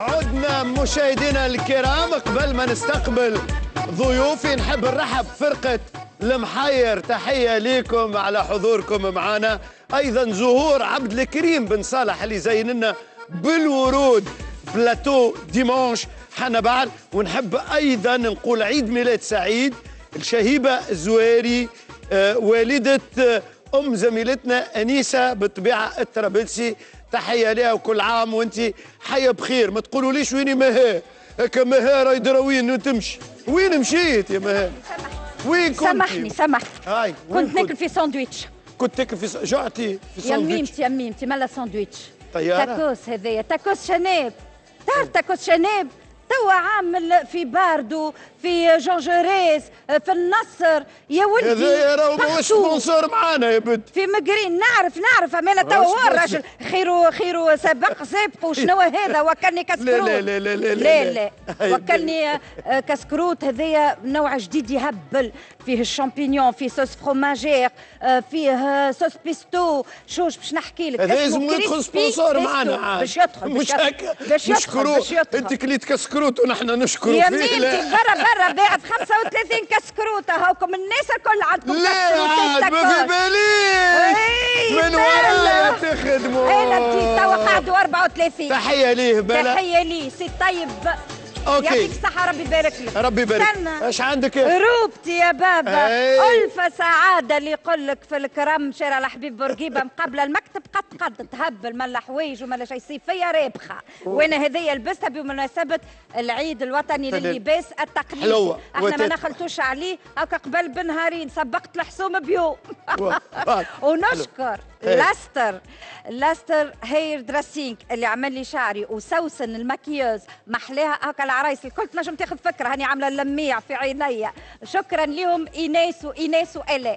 عدنا مشاهدينا الكرام قبل ما نستقبل ضيوفي نحب نرحب فرقة المحير تحية لكم على حضوركم معنا أيضا زهور عبد الكريم بن صالح اللي زين لنا بالورود. plateau Dimanche حنبعل. ونحب أيضا نقول عيد ميلاد سعيد. الشهيبة الزويري آه، والدة آه، أم زميلتنا أنيسة بالطبيعة الترابلسي تحية لها وكل عام وانت حية بخير. ما تقولوليش ويني مها هكا مها راهي دراوين وتمشي وين مشيت يا مها وين كنت؟ سامحني سامحني. هاي كنت ناكل في ساندويتش. كنت تاكل في جعتي في يا ساندويتش؟ ميمتي يا ميمتي مالا ساندويتش. طيارة؟ تاكوس هذايا تاكوس شناب. تعرف تاكوس شناب؟ توا عامل في باردو في جون جوريس في النصر. يا ولدي هذا راهو ماهوش. sponsor معانا يا بنت. في مقرين. نعرف نعرف. امانه توا هو. الراجل. خيرو خيرو سبق سابق وشنو هذا؟ وكلني كسكروت. لا لا لا لا لا. لا وكلني آه، كسكروت هذايا نوع جديد يهبل. فيه الشامبينيون فيه sauce fromagère آه، فيه sauce pesto. شوش باش نحكي لك. لازم يدخل sponsor عاد باش يدخل مش باش هكا باش يدخل. أنت كليت كسكروت. ونحن نشكروا يا فيه. ميمتي لا. برا برا باعت 35 كسكروتة. هاكم الناس الكل عندكم عاد ما في. باليش. من ورايا بلا. تخدموا أنا انت توا قعدوا 34 تحية ليه بلا. تحية لي سي طيب. OK. يعطيك الصحة ربي يبارك لك. ربي يبارك. استنى. إيش عندك روبتي يا بابا. أي. ألف سعادة اللي يقول لك في الكرم شارع الحبيب بورقيبة مقابلة المكتب قد قد تهبل مالا حوايج ومالا شي صيفية رابخة وأنا هذيا لبستها بمناسبة العيد الوطني حلو. لللباس التقليدي حلوة. إحنا ما نخلطوش عليه. هكا قبل بنهارين سبقت الحسوم بيو و- بعد. ونشكر. لاستر لاستر hair dressing اللي عمل لي شعري وسوسن المكياج محلاها هكا العرايس الكل تنجم تاخذ فكرة هاني عاملة اللميع في عينيا. شكرا لهم ايناس وايناس والا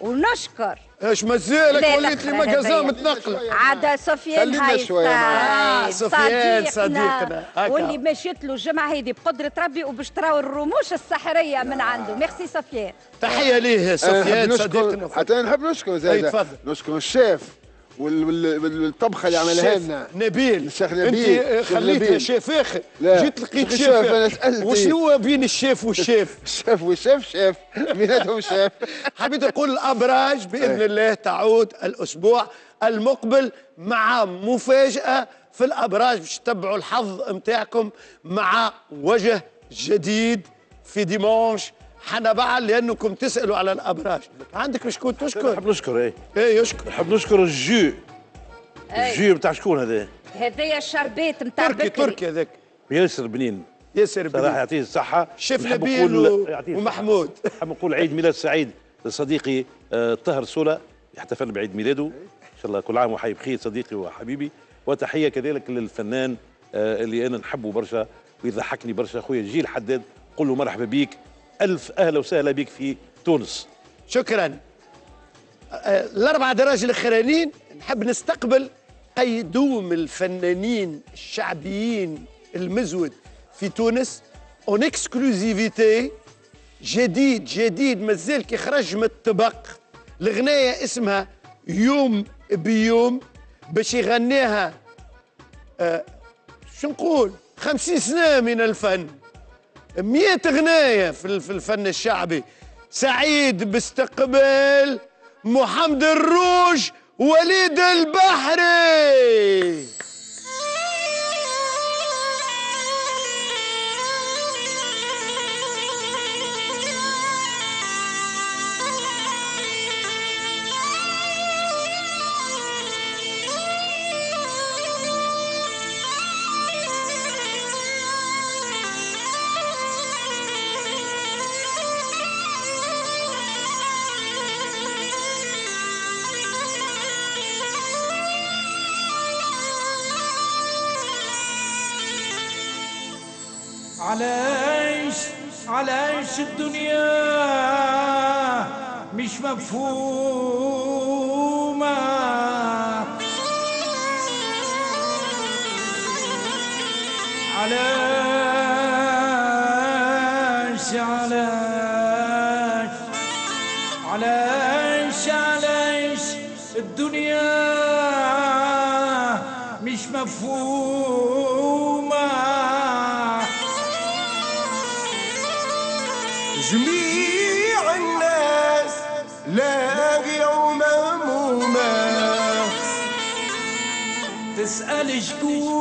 ونشكر إيش مازالك لا، وليت لي الأخرى مجازا هذيا. متنقله عاد سفيان شوية معاه. آه، سفيان صديقنا. هكا. واللي مشيت له الجمعة هذه بقدرة ربي وباش تراو الرموش السحرية من عنده ميرسي سفيان تحية ليه سفيان صديقنا حتى نحب نشكر زاد تفضل. نشكر الشيف والطبخة اللي عملها لنا نبيل الشيخ نبيل. انت خليتها نبيل. شيف اخر لا. جيت لقيت شيف آخر. سألت. وشنو بين الشيف والشيف الشيف والشيف شيف بيناتهم شيف حبيت أقول الأبراج بإذن الله تعود الأسبوع المقبل مع مفاجأة في الأبراج باش تتبعوا الحظ نتاعكم مع وجه جديد في ديمانش حنبعل لأنكم تسألوا على الأبراج. عندك شكون تشكر؟ نحب نشكر إيه. إيه يشكر. نحب نشكر الجو. أي. الجو بتاع شكون هذا؟ هذايا الشربات نتاع تركي بكري تركي هذاك. ياسر بنين. ياسر صراحة بن يعطيه الصحة. شيف نبيل و-. ومحمود. نحب نقول عيد ميلاد سعيد لصديقي آه، طاهر سولا يحتفل بعيد ميلاده. إن شاء الله كل عام وحي بخير صديقي وحبيبي. وتحية كذلك للفنان آه، اللي أنا نحبه برشا ويضحكني برشا. خويا جيل حداد. قول له مرحبا بيك. ألف أهلا وسهلا بك في تونس. شكرا. آه، الأربع دراج الأخرانيين نحب نستقبل قيدوم الفنانين الشعبيين المزود في تونس. en exclusivité جديد جديد مازال كي خرج من الطبق الغناية اسمها يوم بيوم باش يغنيها آه، شو نقول خمسين سنة من الفن. مئة غناية في ال- في الفن الشعبي. سعيد باستقبال محمد الروج وليد البحري. الدنيا مش مفهومة. علاش علاش علاش علاش الدنيا مش مفهومة؟ تسأل شكور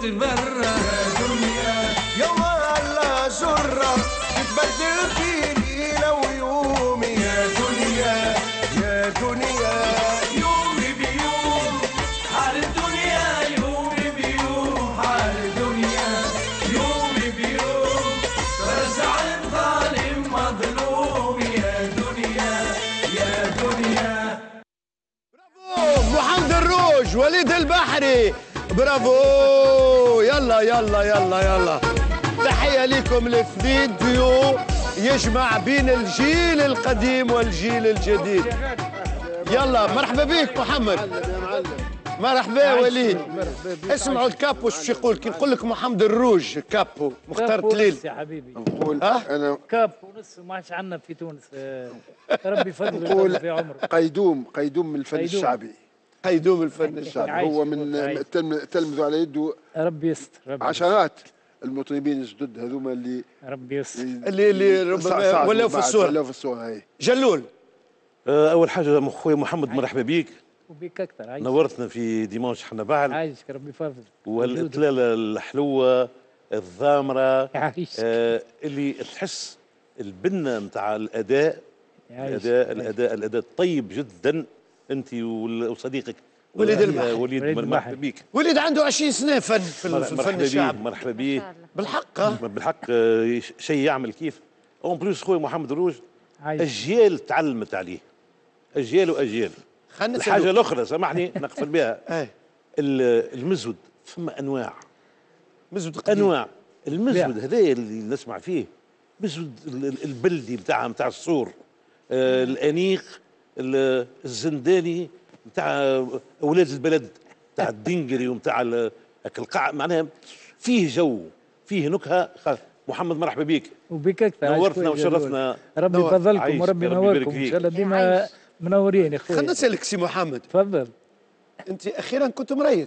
تتبرى يوم الله جرة تتبدل في ليلة ويوم يا دنيا يا دنيا يومي بيوم. حال الدنيا يومي بيوم. حال الدنيا يومي بيوم. رجع الظالم مظلوم. يا دنيا يا دنيا. برافو محمد الروج وليد البحري. برافو. يلا يلا يلا يلا. تحية لكم الفيديو يجمع بين الجيل القديم والجيل الجديد. يلا مرحبا بك محمد. مرحبا وليد اسمعوا الكابو شو يقول؟ كي نقول لك محمد الروج كابو مختار تليل. ونص يا حبيبي. نقول؟ أنا كاب ونص ما عادش عندنا في تونس. آه، ربي نقول ويطول في عمره. قيدوم قيدوم من الفن قيدوم. الشعبي. قيدوم الفن الشعبي. هو من تلمذوا على يده ربي يستر ربي. عشرات المطربين الجدد هذوما اللي ربي يستر. اللي اللي ربما ولاو في بعد، الصورة ولاو في الصورة هاي. جلول. آه، أول حاجة أخوي محمد مرحبا بيك. وبيك أكثر عايش نورتنا في ديمانش حنا بعل عايشك ربي يفضل والإطلالة الحلوة الضامره عايشك. آه اللي تحس البنة نتاع الأداء. الاداء الاداء الأداء الطيب جدا. انت وصديقك. وليد البحري. وليد وليد مرحبا. بيك وليد عنده 20 سنة فن في ال- في الفن الشعبي مرحبا بيه بالحق؟ بالحق آه، شيء يعمل كيف. اون بلوس خويا محمد روج أجيال تعلمت عليه. أجيال وأجيال. الحاجة. الأخرى سامحني نقفل بها. ال- المزود ثم أنواع. مزود قديم. أنواع. المزود هذايا اللي نسمع فيه. مزود ال- ال- البلدي بتاعها بتاع الصور آه الأنيق. ال- الزنداني نتاع أولاد البلد نتاع الدنجري ونتاع القاع معناها فيه جو فيه نكهة خ- محمد مرحبا بك وبك أكثر نورتنا وشرفنا. ربي. يفضلكم. وربي ينوركم إن. شاء الله ديما. منورين يا خلينا خويا نسألك سي محمد تفضل أنت أخيرا كنت مريض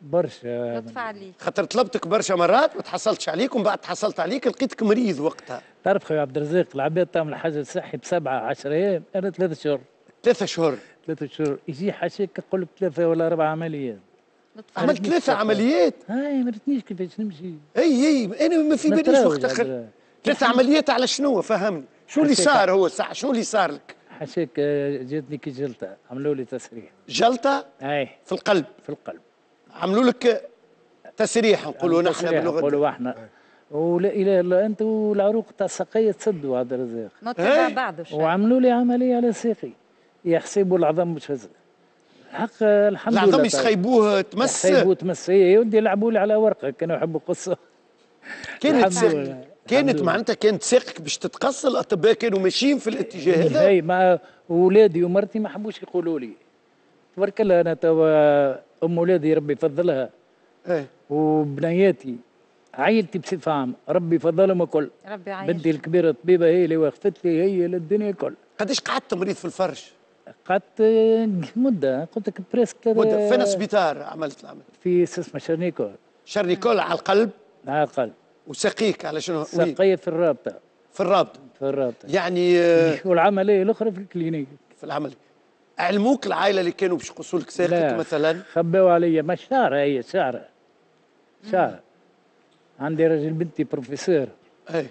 برشا لطف عليك خاطر طلبتك برشا مرات ما تحصلتش عليك ومن بعد تحصلت عليك لقيتك مريض وقتها تعرف خويا عبد الرزاق العباد تعمل حاجة صحي بسبعة 10 أيام أنا ثلاثة شهور ثلاثة شهور. ثلاثة شهور. يجي حاشاك يقول لك ثلاثة ولا أربع عمليات. عملت ثلاثة عمليات؟ هاي ما رتنيش كيفاش نمشي. أي أي أنا ما في باليش خل... الرزاق. ثلاثة عمليات على شنو؟ فهمني. شو اللي صار هو ساعة شو اللي صار لك؟ حاشاك آه، جاتني كي جلطة. عملوا لي تسريح. جلطة؟ أي. في القلب. في القلب. عملوا لك تسريح. نقولوا نحن تسريح. بلغة نقولوا إحنا. ولا إله إلا انت والعروق تاع الساقيه تسدوا عبد الرزاق نتبع إيه؟ بعض شوي. وعملوا لي عملية على ساقي يحسبوا العظم الحق آه، الحمد لله. العظم. يسخيبوه تمس. يحسبوا تمس. هي يودي يلعبوا لي على ورقة كانوا يحبوا قصه كانت ساق. كانت معناتها كانت ساقك باش تتقص الأطباء كانوا ماشيين في الاتجاه هذا. هاي مع ولادي ومرتي ما حبوش يقولوا لي. تبارك الله أنا توا أم ولادي ربي يفضلها إيه. وبنياتي عائلتي بصفة عامة ربي يفضلهم الكل. ربي يعيش. بنتي الكبيرة طبيبه هي اللي وقفت لي هي للدنيا الكل. قداش قعدت مريض في الفرج؟ قعدت مدة قلت لك presque مدة. فين سبيطار عملت؟ العمل في اسمه شرنيكو شرنيكول على القلب؟ على القلب. وسقيك على شنو؟ ساقيه في الرابطة. في الرابطة. في الرابطة. يعني والعملية الأخرى في الكلينيك. في العمل علموك العائلة اللي كانوا باش يقصوا لك ساقك لا مثلا؟ خبوا عليا. ما شعره هي شعره شعره عندي راجل بنتي بروفيسور. اي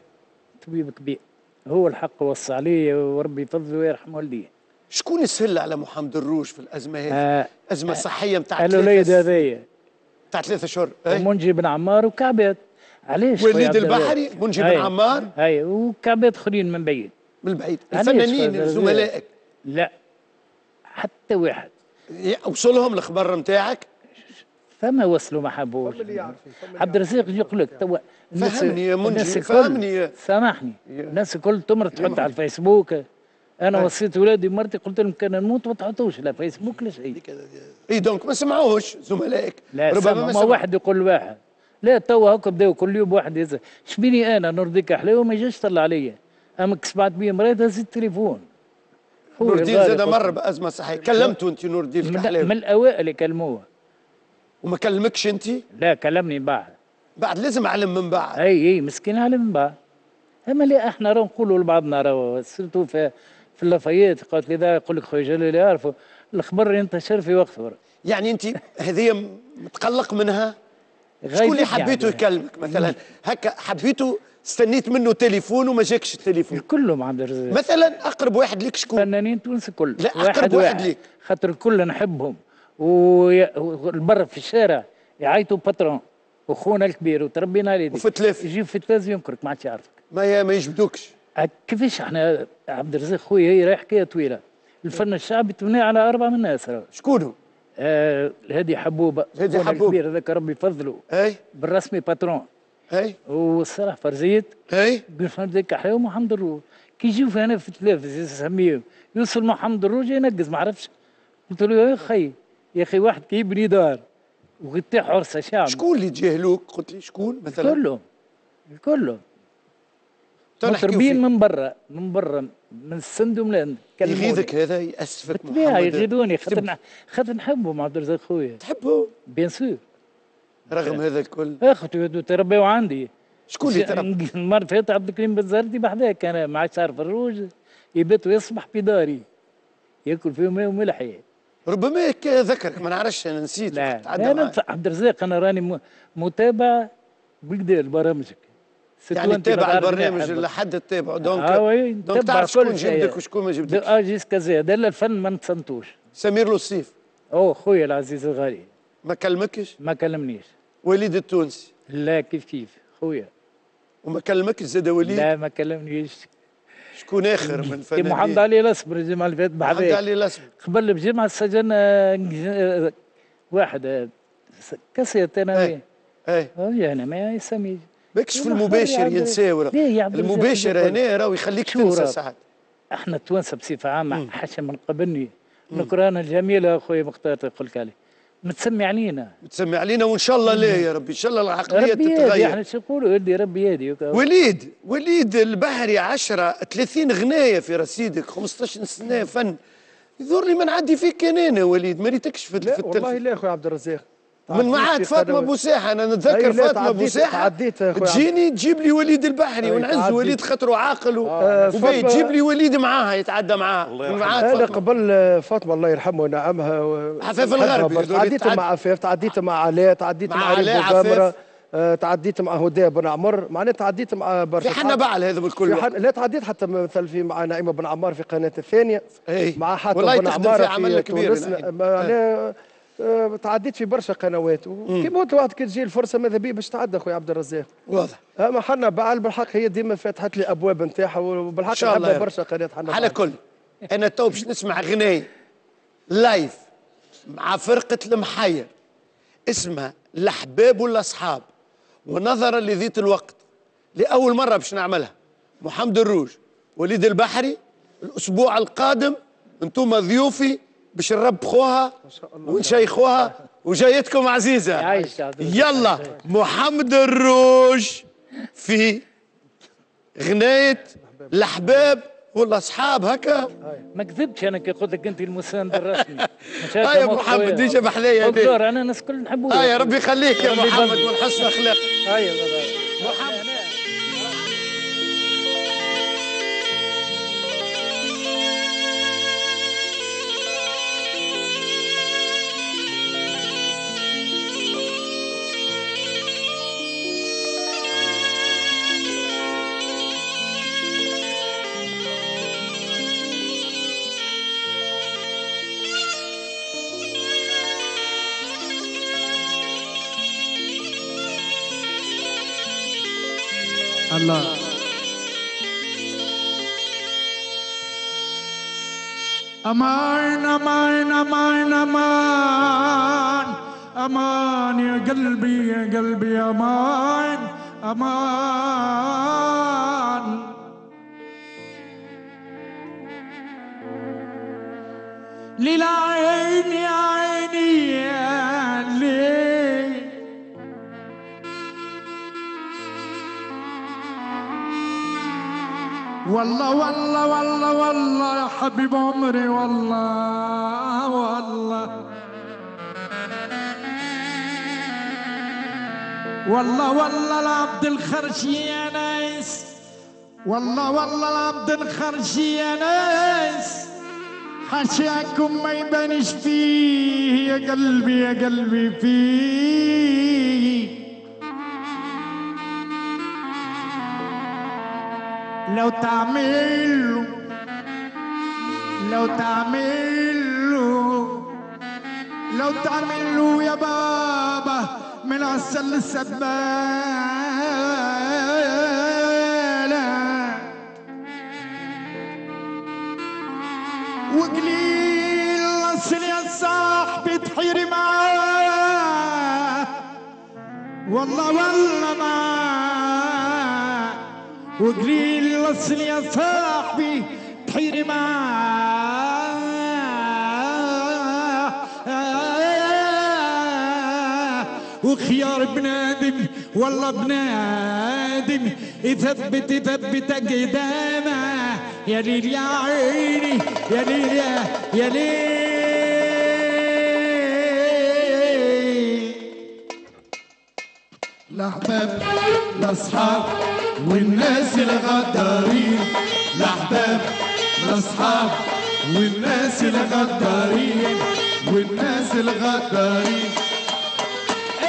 طبيب كبير. هو الحق وصى علي وربي يفضله ويرحم والديه. شكون يسهل على محمد الروج في الأزمة هذه؟ آه أزمة صحية نتاع الوليد ثلاثة هذايا. نتاع ثلاثة شهور. أي. ومنجي بن عمار وكعبات. علاش وليد؟ البحري منجي بن هاي. عمار؟ هاي وكعبات آخرين من بعيد. من علاش الفنانين زملائك لا حتى واحد. وصلهم الخبر نتاعك فما وصلوا ما حبوش. عبد الرزاق يقول لك توا فهمني يا منجي، فهمني. سامحني. الناس الكل تمر تحط على الفيسبوك. أنا وصيت ولادي ومرتي قلت لهم كان نموت ما تحطوش لا فيسبوك لا شيء. اي donc ما سمعوش زملائك. لا ربما ما. واحد يقول واحد. لا توا هكا بداو كل يوم واحد يزن شبيني أنا نرضيك حلاوه ما يجيش طلع عليا. اما كسبعت بيه مريض هز التليفون. نور الدين زاد له. بأزمة صحيه كلمته أنت نور الدين من, من الكحلاوي الاوائل كلموه. وما كلمكش أنت؟ لا كلمني بعد. بعد لازم علم من بعد. أي أي مسكين على من بعد. أما لا إحنا راه نقولوا لبعضنا راه سيرتو في في اللافايات قالت لي ذا يقول لك خويا جلال يعرفوا الخبر ينتشر في وقت ورا يعني أنت هذه متقلق منها؟ شكون اللي غايبتني حبيته عبد- يكلمك مثلا؟ هكا حبيته استنيت منه تليفون وما جاكش التليفون. كلهم عبد الرزاق. مثلا أقرب واحد لك شكون؟ فنانين تونس الكل. لا، أقرب واحد ليك. خاطر الكل نحبهم. والبر في الشارع يعيطوا باترون. وخونا الكبير وتربينا عليه وفي التلف. يجي في التلفزيون ينكرك ما عادش يعرفك. ما ما يجبدوكش. كيفاش إحنا عبد الرزاق خويا هي راهي حكايه طويلة؟ الفن الشعبي تبني على أربع من الناس. شكونهم آه الهادي حبوبة. الهادي خونا حبوب. الكبير هذاك ربي يفضله. أي. بالرسمي باترون أي. والصلاح فرزيت أي. قلت ذاك حلاوه محمد الروج. كي يجيو في أنا في التلفزيون يسميه يوصل محمد الروج ينقز ما عرفش قلت له يا أخي يا أخي واحد كي يبني دار ويطيح عرسه شعب. شكون اللي تجاهلوك قلت لي شكون مثلا؟ كلهم كلهم مطربين فيه. من برا من برا من السند ومن الهند. يغيظك هذا يأسفك بالطبيعه يغيظوني خاطر خاطر نحبهم عبد الرزاق خويا. تحبه؟ بيان سور. رغم هذا الكل. اخوتي تربيو عندي. شكون اللي تربى المرة اللي فاتت عبد الكريم بن بحذاك أنا ما عادش عارف الروج يبات ويصبح في داري ياكل فيهم ماء وملح. ربما هيك ذكرك ما نعرفش أنا نسيت لا. أنا عبد الرزاق أنا راني متابع بالكدا لبرامجك يعني تتابع البرنامج اللي حد تتابعه donc آه oui donc تعرف شكون. جبدك وشكون ما جبدكش آه jusqu'à زاد الا الفن ما نتصنتوش سمير لوصيف أوه خويا العزيز الغالي. ما كلمكش؟ ما كلمنيش. وليد التونسي. لا كيف كيف؟ خويا. وما كلمكش زاد وليد؟ لا ما كلمنيش. شكون آخر من فنانين؟ محمد علي الاسمر الجمعه اللي فاتت محمد علي الاسمر قبل بجمعة سجن آه، إنج- واحد آه، س- كاسية ثانوية اي يعني ما يسمي بكش في المباشر عبد- ينساو المباشر؟ هنا راه يخليك تنسى؟ ساعات. إحنا التوانسه بصفة عامة حاشا من قبلني. القران الجميله أخوي مختار يقول لك عليه. متسمي علينا. تسمي علينا وإن شاء الله ليه يا ربي إن شاء الله العقلية تتغير. إحنا شو نقولوا يهدي ربي يهدي. وك- وليد وليد البحري 10 30 غناية في رصيدك 15 سنه فن. يظهر لي ما نعدي فيك كنانه وليد ما ريتكش في, لا في والله لا يا أخوي عبد الرزاق. من معاد في فاطمة. بوساحه أنا نتذكر فاطمة بوساحه تجيني تجيب لي وليد البحري ونعز. وليد خاطره عاقل و- آه، وبي تجيب لي وليد معاها يتعدى معاها من. معاد أنا قبل فاطمة الله يرحمها ونعمها عفاف الغربي تعديت تعد- مع عفاف تعديت مع علاء تعديت مع مع, علاء، عفاف. آه، تعديت مع هدى بن عمر معناها تعديت مع برشا في حنا بعل هذا بالكل حن... لا تعديت حتى مثلا في مع نعيمة بن عمار في قناة الثانية إيه. مع حاتم والله بن تخدم عمار في عمل في كبير تونس نعيمة. معناها تعديت في برشا قنوات. وكيما قلت واحد كي تجي الفرصة ماذا بيه باش تعدى أخويا عبد الرزاق؟ واضح. اما حنا بعل بالحق هي ديما فتحت لي أبواب نتاعها وبالحق رب. برشا قناه حنا على. كل. أنا تو باش نسمع غنايه live مع فرقة المحير اسمها الأحباب والأصحاب. ونظرا لضيق الوقت. لأول مرة باش نعملها. محمد الروج وليد البحري الأسبوع القادم أنتم ضيوفي باش نربخوها ونشيخوها وجايتكم الرزاق. يلا محمد الروج في غناية الأحباب والأصحاب هكا ما كذبتش أنا كي قلت لك أنت المساند الرسمي هكا آه يا محمد. déjà بحلية هذه فولكلور أنا الناس الكل نحبوه آه يا ربي يخليك يا محمد يبارك. من حسن اخلاق أيوه بابا. الله أمان أمان أمان أمان أمان يا قلبي يا قلبي أمان أمان للعين يا عيني والله والله والله والله يا حبيب عمري والله والله. والله والله العبد الخرشي يا ناس والله والله العبد الخرشي يا ناس حشاكم ما يبانش فيه يا قلبي يا قلبي فيه. لو تعملوا لو تعملوا لو تعملوا يا بابا من عسل السبالة وقليل اصل يا صاحبي تحيري معاه والله والله معاه وقليل الأصل يا صاحبي تحيري معاه وخيار بنادم والله بنادم يثبت يثبت قدامه. يا ليل يا عيني يا ليل يا ليل الأحباب الأصحاب والناس الغدارين الأحباب الأصحاب والناس الغدارين والناس الغدارين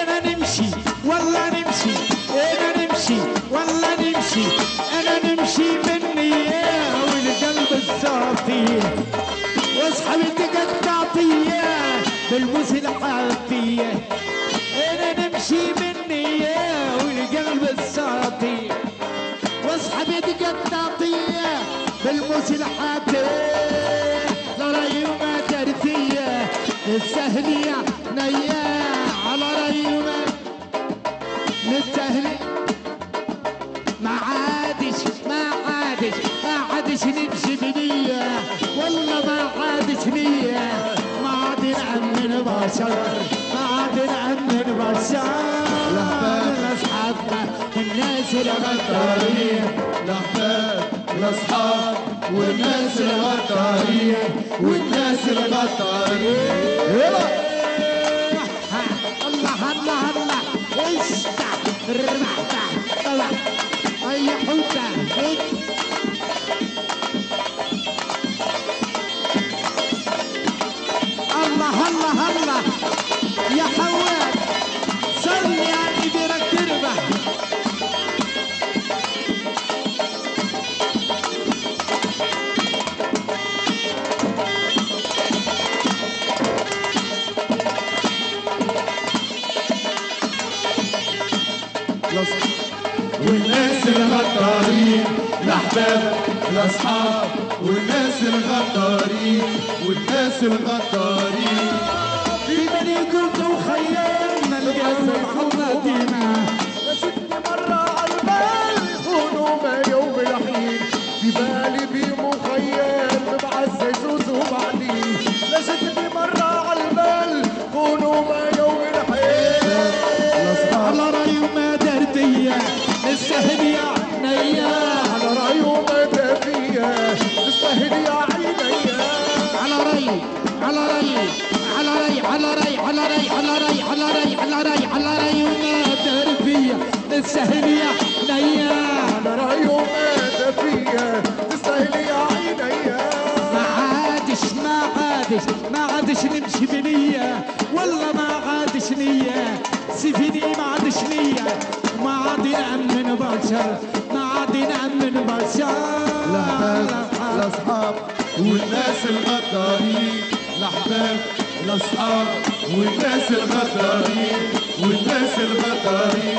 أنا نمشي والله نمشي. أنا نمشي والله نمشي. أنا نمشي مني يا والقلب الصافي واصحابي تقطعطية بالبوس الحافية أنا نمشي مني عروس الحاتي على ري المدرسية السهلية نية على ري نستهلي ما عادش ما عادش ما عادش نمشي بنية والله ما عادش نية. ما عاد نأمن بشر ما عاد نأمن بشر لأصحابنا. الناس الغدارية لأحباب لأصحاب والناس الغدارين والناس الغدارين الله الله الله اشتع ربحت طلع اي حوته الله الله الله السهل يا عينيا ما تفيا تستاهل يا ما عادش ما عادش ما عادش نمشي بنية. والله ما عادش نية. سفيني ما عادش نية. ما عاد نأمن بشر ما عاد نأمن بشر الأصحاب والناس الغدارين الأحباب الأصحاب والناس الغدارين والناس الغدارين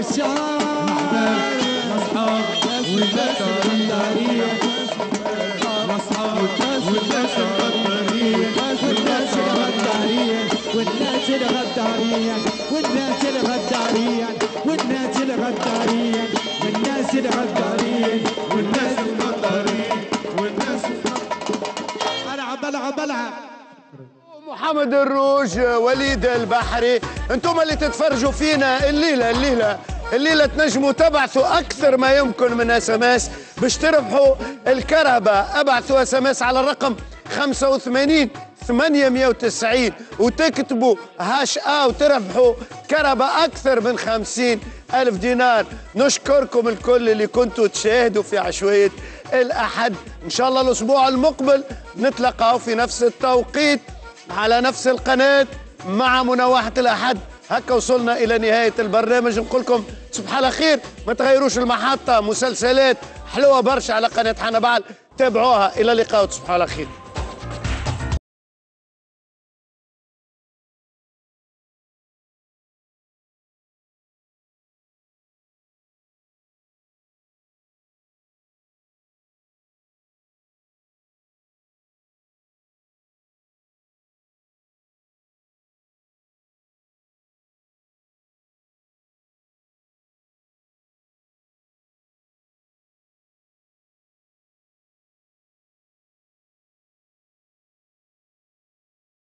الشعب الأصحاب والبشر محمد الروج وليد البحري. أنتم اللي تتفرجوا فينا. الليلة الليلة الليلة تنجموا تبعثوا أكثر ما يمكن من SMS باش تربحوا الكرهبة. أبعثوا SMS على الرقم 85 890 وتكتبوا hash A وتربحوا كرهبة أكثر من 50 ألف دينار. نشكركم الكل اللي كنتوا تشاهدوا في عشوية الأحد. إن شاء الله الأسبوع المقبل نتلقاو في نفس التوقيت. على نفس القناة مع منوحة الأحد. هكا وصلنا إلى نهاية البرنامج. نقول لكم تصبح على خير ما تغيروش المحطة. مسلسلات حلوة برشا على قناة حنبعل تابعوها. إلى اللقاء. وتصبحوا على خير